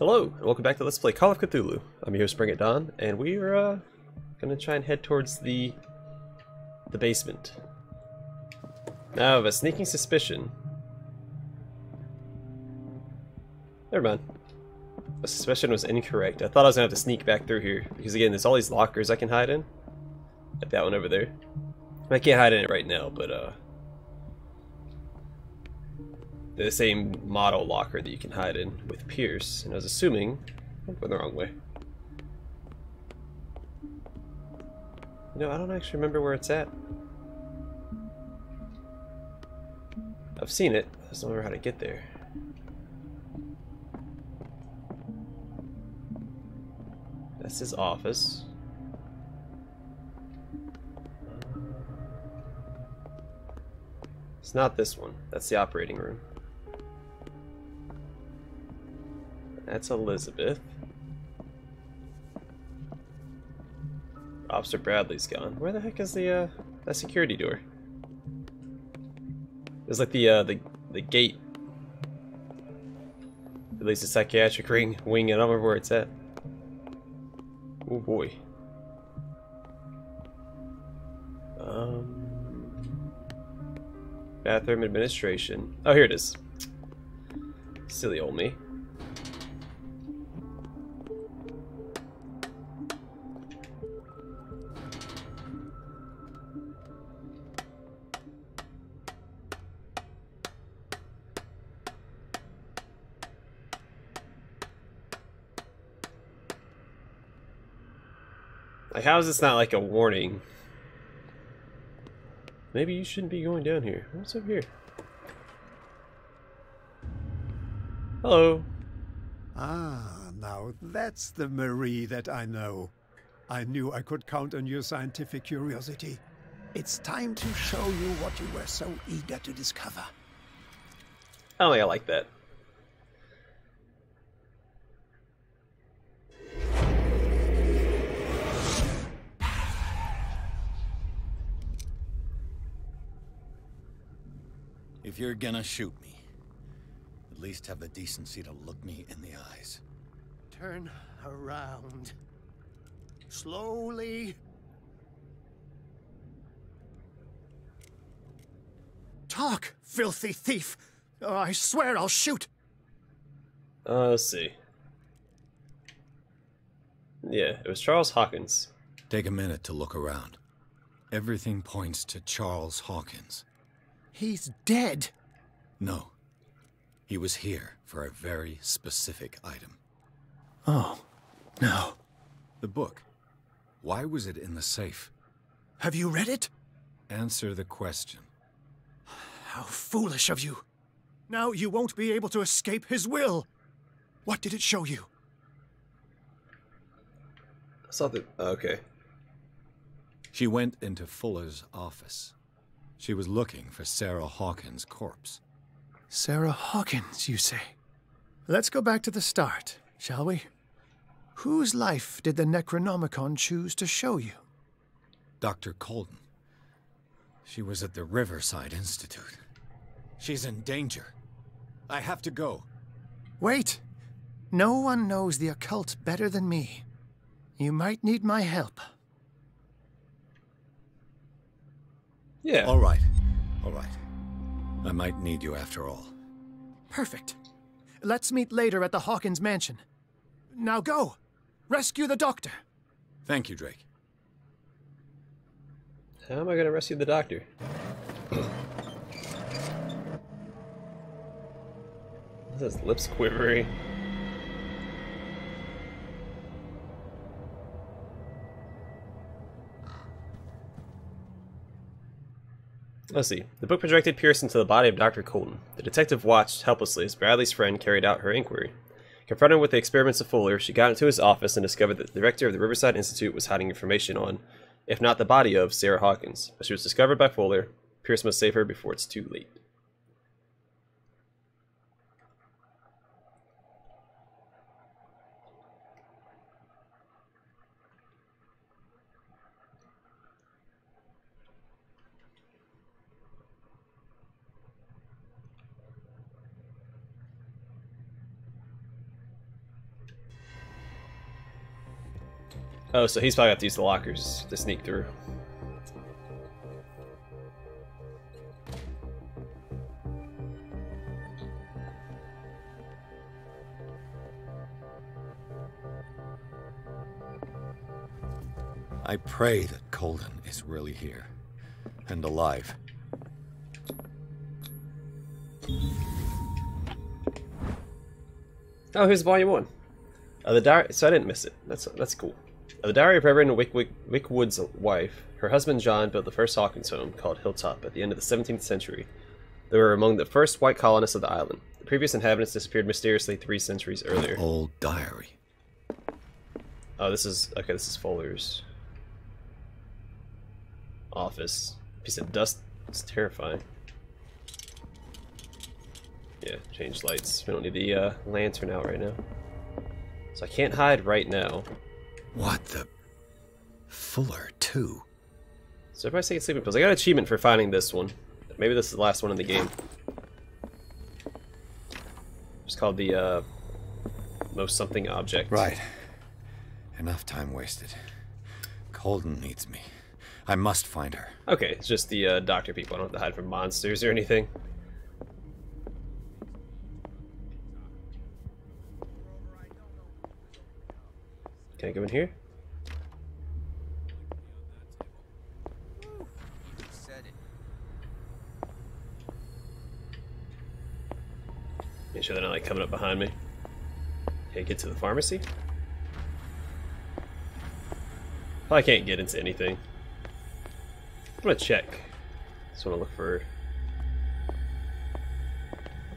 Hello, and welcome back to Let's Play Call of Cthulhu. I'm your host, Bring It Don, and we are uh, gonna try and head towards the the basement. Now, I have a sneaking suspicion. Never mind. The suspicion was incorrect. I thought I was gonna have to sneak back through here because again, there's all these lockers I can hide in. Like that one over there. I can't hide in it right now, but uh, the same model locker that you can hide in with Pierce, and I was assuming I'm going the wrong way. No, I don't actually remember where it's at. I've seen it, I just don't remember how to get there. That's his office. It's not this one. That's the operating room. That's Elizabeth. Officer Bradley's gone. Where the heck is the uh that security door? It's like the uh the the gate. At least the psychiatric ring wing, I don't remember where it's at. Oh boy. Um Bathroom administration. Oh here it is. Silly old me. Like, how is this not like a warning? Maybe you shouldn't be going down here. What's up here? Hello. Ah, now that's the Marie that I know. I knew I could count on your scientific curiosity. It's time to show you what you were so eager to discover. I don't think I like that. You're gonna shoot me, at least have the decency to look me in the eyes. Turn around. Slowly. Talk, filthy thief! Oh, I swear I'll shoot! Uh, let's see. Yeah, it was Charles Hawkins. Take a minute to look around. Everything points to Charles Hawkins. He's dead! No. He was here for a very specific item. Oh, no. The book. Why was it in the safe? Have you read it? Answer the question. How foolish of you! Now you won't be able to escape his will! What did it show you? I saw that. Okay. She went into Fuller's office. She was looking for Sarah Hawkins' corpse. Sarah Hawkins, you say? Let's go back to the start, shall we? Whose life did the Necronomicon choose to show you? Dr. Colden. She was at the Riverside Institute. She's in danger. I have to go. Wait! No one knows the occult better than me. You might need my help. Yeah. All right. All right. I might need you after all. Perfect. Let's meet later at the Hawkins mansion. Now go! Rescue the doctor! Thank you, Drake. How am I gonna rescue the doctor? His lips quivering. Let's see. The book projected Pearson into the body of Dr. Colden. The detective watched helplessly as Bradley's friend carried out her inquiry. Confronted with the experiments of Fuller, she got into his office and discovered that the director of the Riverside Institute was hiding information on, if not the body of, Sarah Hawkins. But she was discovered by Fuller. Pierce must save her before it's too late. Oh, so he's probably got to use the lockers to sneak through. I pray that Colden is really here. And alive. Oh, here's volume one. Uh, the diary. So I didn't miss it. That's that's cool. Uh, the diary of Reverend Wickwood, Wickwood's wife. Her husband John built the first Hawkins home called Hilltop at the end of the 17th century. They were among the first white colonists of the island. The previous inhabitants disappeared mysteriously three centuries earlier. Old diary. Oh, this is okay. This is Fuller's office. Piece of dust. It's terrifying. Yeah, change lights. We don't need the uh, lantern out right now. So I can't hide right now. What the... Fuller, too. So everybody's taking sleeping pills. I got an achievement for finding this one. Maybe this is the last one in the game. It's called the uh, most something object. Right. Enough time wasted. Colden needs me. I must find her. Okay, it's just the uh, doctor people. I don't have to hide from monsters or anything. Can I go in here? Make sure they're not like coming up behind me. Can I get to the pharmacy? Oh, I can't get into anything. I'm gonna check. Just wanna look for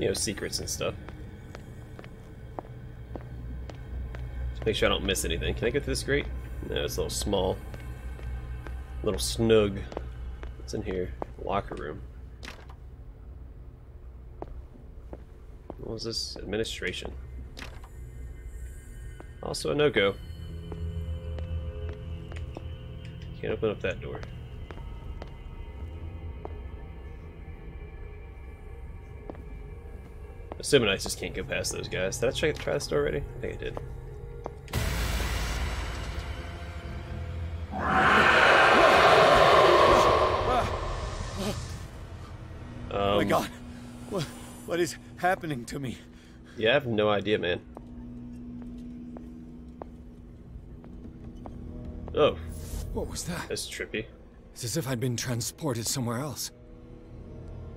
you know, secrets and stuff. Make sure I don't miss anything. Can I get through this grate? No, it's a little small. A little snug. What's in here? Locker room. What was this? Administration. Also a no-go. Can't open up that door. Assuming I just can't go past those guys. Did I try, try this door already? I think I did. My god. What, what is happening to me? Yeah, I have no idea, man. Oh, What was that? that's trippy. It's as if I'd been transported somewhere else.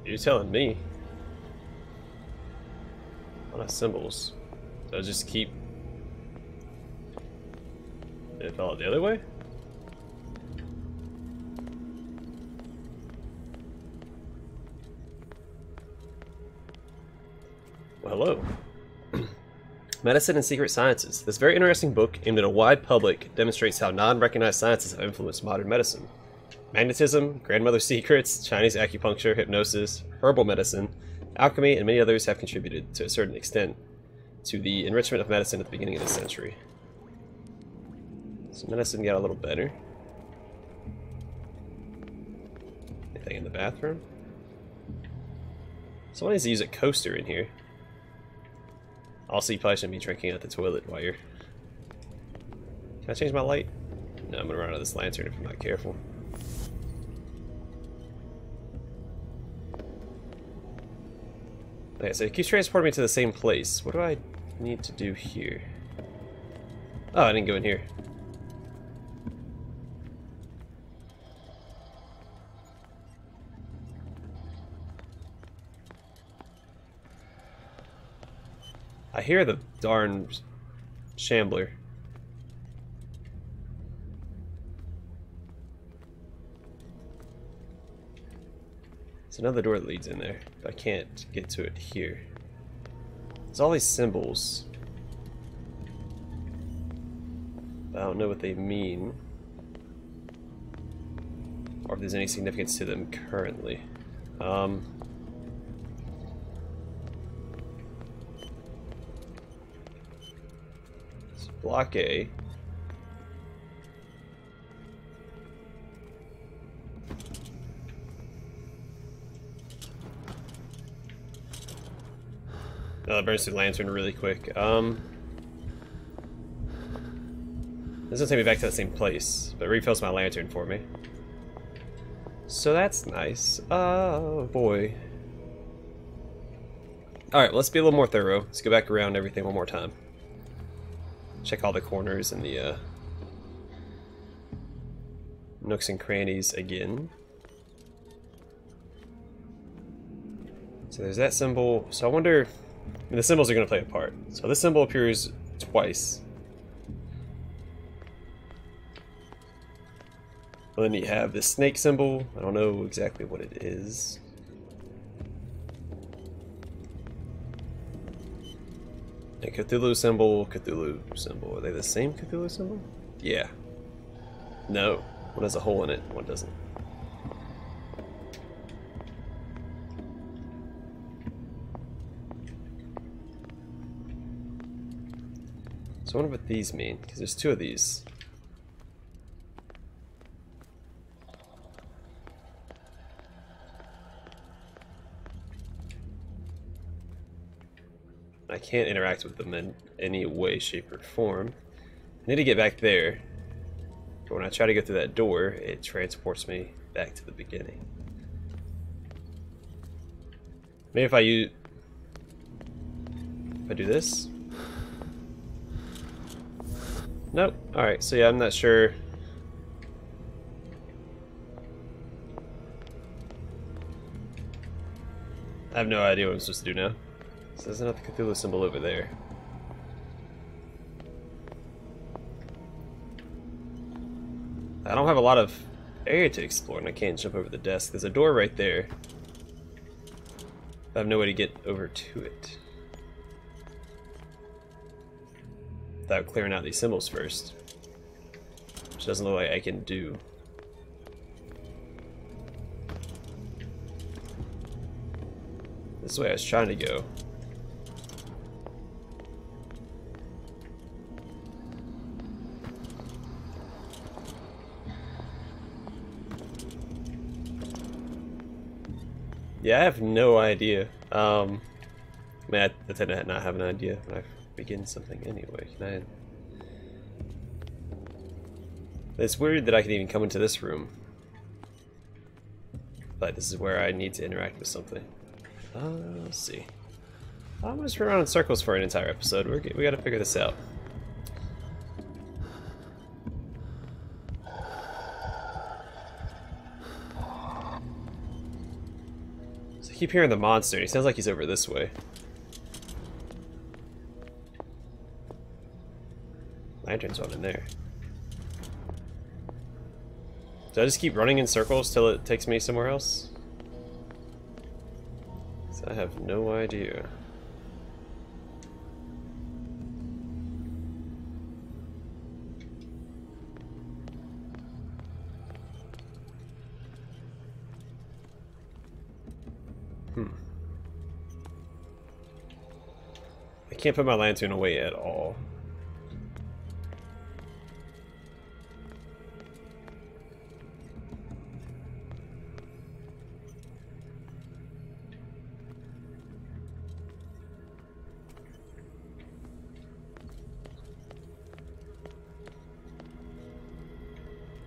You're telling me. A lot of symbols. So I just keep... Did it follow the other way? Well, hello. Medicine and Secret Sciences. This very interesting book, aimed at a wide public, demonstrates how non-recognized sciences have influenced modern medicine. Magnetism, grandmother secrets, Chinese acupuncture, hypnosis, herbal medicine, alchemy, and many others have contributed, to a certain extent, to the enrichment of medicine at the beginning of this century. So medicine got a little better. Anything in the bathroom? Someone needs to use a coaster in here. Also, you probably shouldn't be drinking at the toilet while you're... Can I change my light? No, I'm gonna run out of this lantern if I'm not careful. Okay, so it keeps transporting me to the same place. What do I need to do here? Oh, I didn't go in here. I hear the darn shambler. There's another door that leads in there, but I can't get to it here. There's all these symbols. I don't know what they mean. Or if there's any significance to them currently. Um, block A. That burns through lantern really quick. Um, This doesn't take me back to the same place, but refills my lantern for me. So that's nice. Oh boy. Alright, let's be a little more thorough. Let's go back around everything one more time. Check all the corners and the uh, nooks and crannies again. So there's that symbol. So I wonder... I mean, the symbols are going to play a part. So this symbol appears twice. And then you have this snake symbol. I don't know exactly what it is. A Cthulhu symbol, Cthulhu symbol. Are they the same Cthulhu symbol? Yeah. No. One has a hole in it, one doesn't. So I wonder what these mean, because there's two of these. Can't interact with them in any way, shape, or form. I need to get back there. But when I try to go through that door, it transports me back to the beginning. Maybe if I use... If I do this? Nope. Alright, so yeah, I'm not sure... I have no idea what I'm supposed to do now. There's another Cthulhu symbol over there. I don't have a lot of area to explore and I can't jump over the desk. There's a door right there. I have no way to get over to it. Without clearing out these symbols first. Which doesn't look like I can do. This way I was trying to go. Yeah, I have no idea. Um, I mean, I, tend to not have an idea when I begin something anyway. Can I? It's weird that I can even come into this room. But this is where I need to interact with something. Uh, let's see. I'm just run around in circles for an entire episode. We're, we gotta figure this out. Keep hearing the monster. He sounds like he's over this way. Lantern's on in there. Do I just keep running in circles till it takes me somewhere else? I have no idea. Can't put my lantern away at all.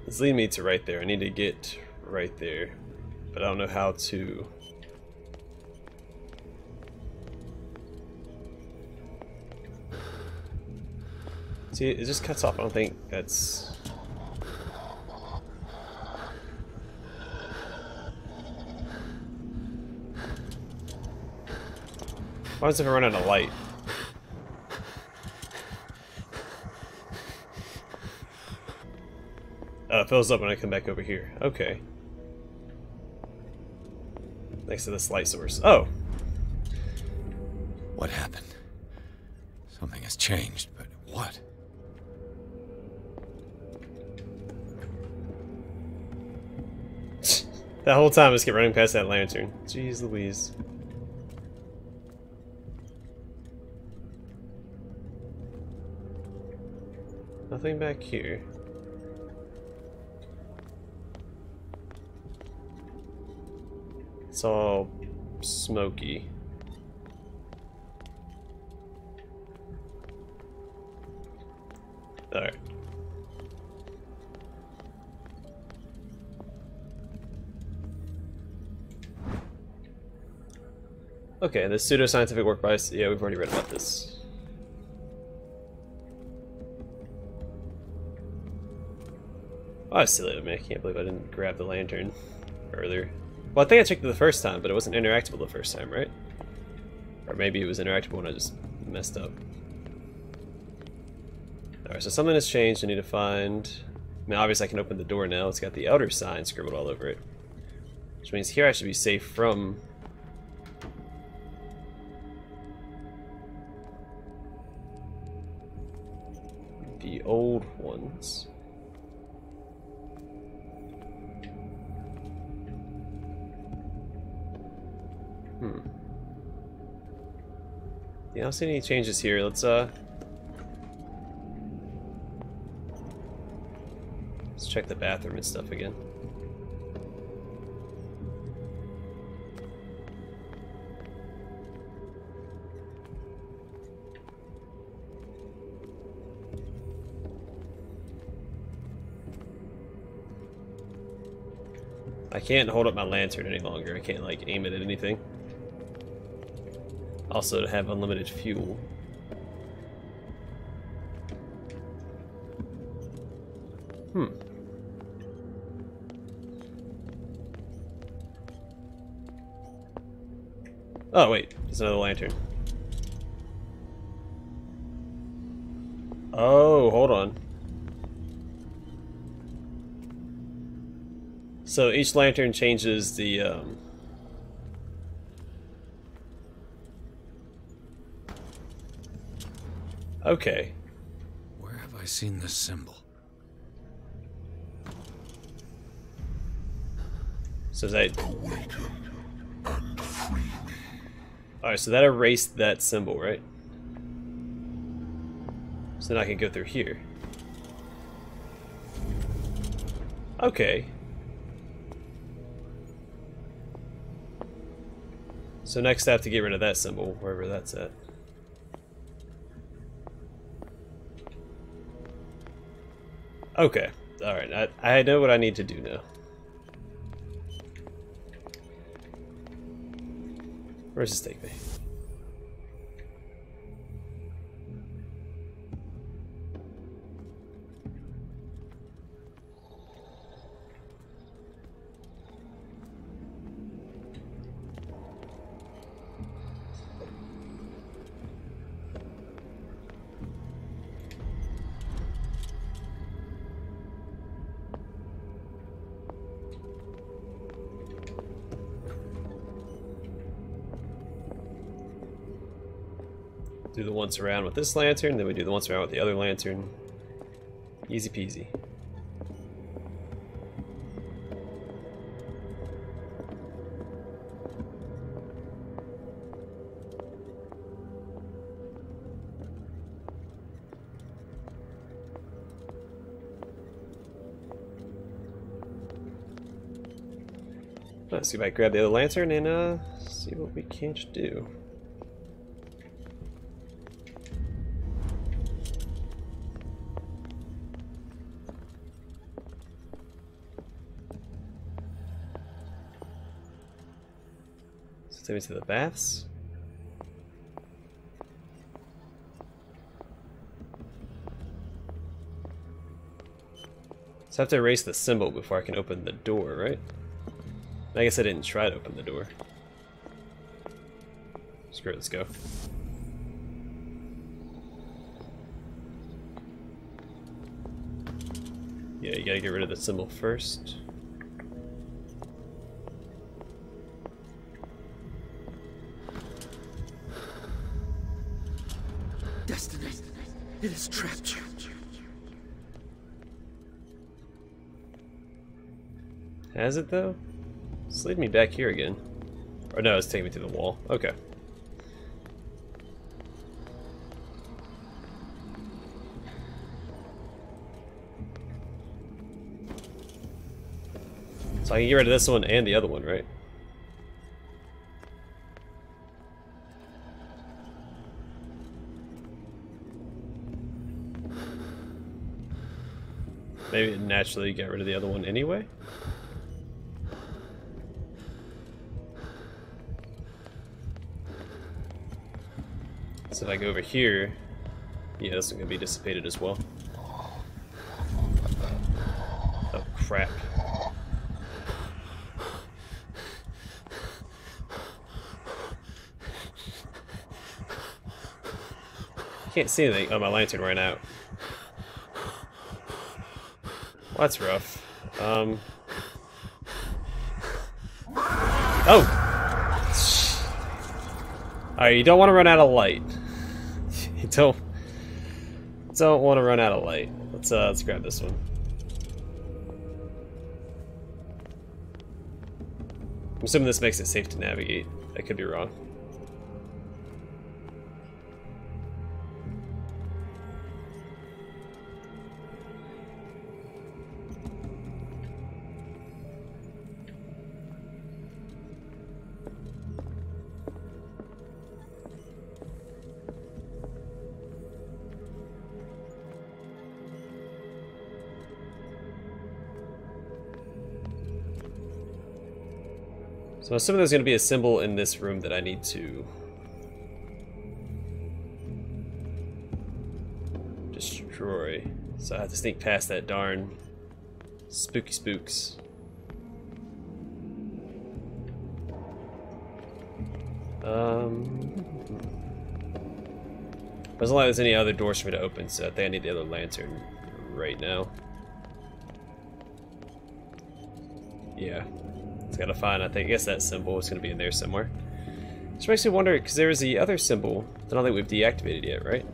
It's leading me to right there. I need to get right there. But I don't know how to... See, it just cuts off. I don't think that's... Why does it run out of light? Uh, it fills up when I come back over here. Okay. Next to this light source. Oh! What happened? Something has changed, but what? That whole time I just kept running past that lantern. Jeez Louise. Nothing back here. It's all smoky. Alright. Okay, the pseudoscientific work by... Yeah, we've already read about this. Oh, silly of me. I can't believe I didn't grab the lantern earlier. Well, I think I checked it the first time, but it wasn't interactable the first time, right? Or maybe it was interactable and I just messed up. Alright, so something has changed. I need to find... I mean, obviously I can open the door now. It's got the Elder sign scribbled all over it. Which means here I should be safe from... old ones. Hmm. Yeah, I don't see any changes here. Let's, uh... Let's check the bathroom and stuff again. I can't hold up my lantern any longer. I can't, like, aim it at anything. Also to have unlimited fuel. Hmm. Oh, wait. There's another lantern. Oh, hold on. So each lantern changes the, um, Okay. Where have I seen this symbol? So that... Alright, so that erased that symbol, right? So then I can go through here. Okay. So next I have to get rid of that symbol, wherever that's at. Okay. Alright, I, I know what I need to do now. Where does this take me? Once around with this lantern, then we do the once around with the other lantern. Easy peasy. Let's see if I grab the other lantern and uh, see what we can't do. Take me to the baths. So I have to erase the symbol before I can open the door, right? I guess I didn't try to open the door. Screw it, let's go. Yeah, you gotta get rid of the symbol first. It has trapped you. Has it though? It's leading me back here again. Or no, it's taking me to the wall. Okay. So I can get rid of this one and the other one, right? Maybe it naturally get rid of the other one anyway? So if I go over here, yeah, this is going to be dissipated as well. Oh, crap. Can't see anything. Oh, my lantern ran out. That's rough. Um. Oh! Alright, you don't want to run out of light. you don't don't want to run out of light. Let's uh let's grab this one. I'm assuming this makes it safe to navigate. I could be wrong. So I'm assuming there's going to be a symbol in this room that I need to destroy. So I have to sneak past that darn spooky spooks. Um, doesn't like there's any other doors for me to open, so I think I need the other lantern right now. Yeah. It's gotta find, I think, I guess that symbol is gonna be in there somewhere. Which makes me wonder, because there was the other symbol that I don't think we've deactivated yet, right?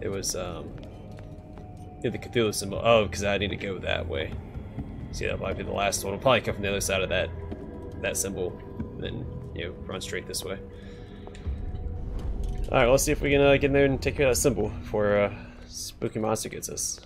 It was, um, the Cthulhu symbol. Oh, because I need to go that way. See, that might be the last one. We'll probably come from the other side of that that symbol, and then, you know, run straight this way. Alright, let's see if we can uh, get in there and take care of that symbol before uh, Spooky Monster gets us.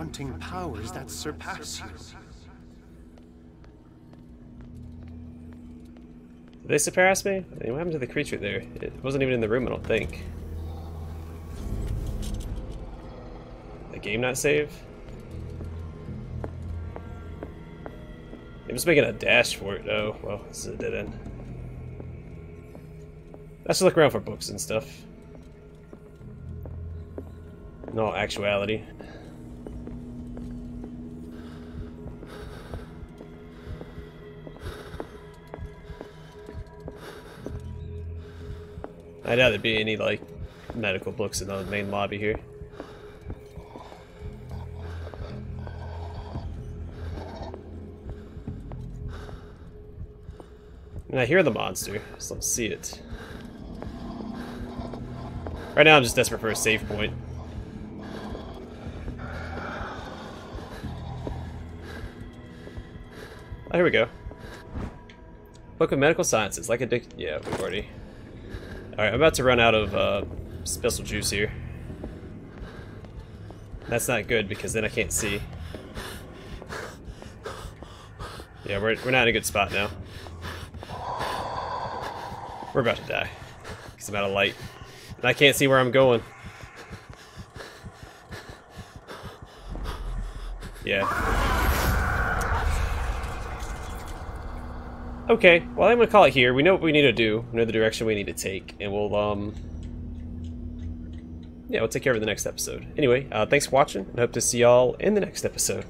Confronting powers that surpass you. Did they surpass me? What happened to the creature there? It wasn't even in the room, I don't think. The game not save? I'm just making a dash for it. Oh, well, this is a dead end. I should look around for books and stuff. All actuality. I doubt there'd be any, like, medical books in the main lobby here. And I hear the monster, so let's see it. Right now I'm just desperate for a save point. Oh, here we go. Book of Medical Sciences, like a dick. Yeah, we've already Alright, I'm about to run out of uh, special juice here. That's not good because then I can't see. Yeah, we're, we're not in a good spot now. We're about to die. Because I'm out of light. And I can't see where I'm going. Yeah. Okay, well I'm gonna call it here. We know what we need to do. We know the direction we need to take, and we'll um yeah, we'll take care of the next episode. Anyway, uh, thanks for watching, and hope to see y'all in the next episode.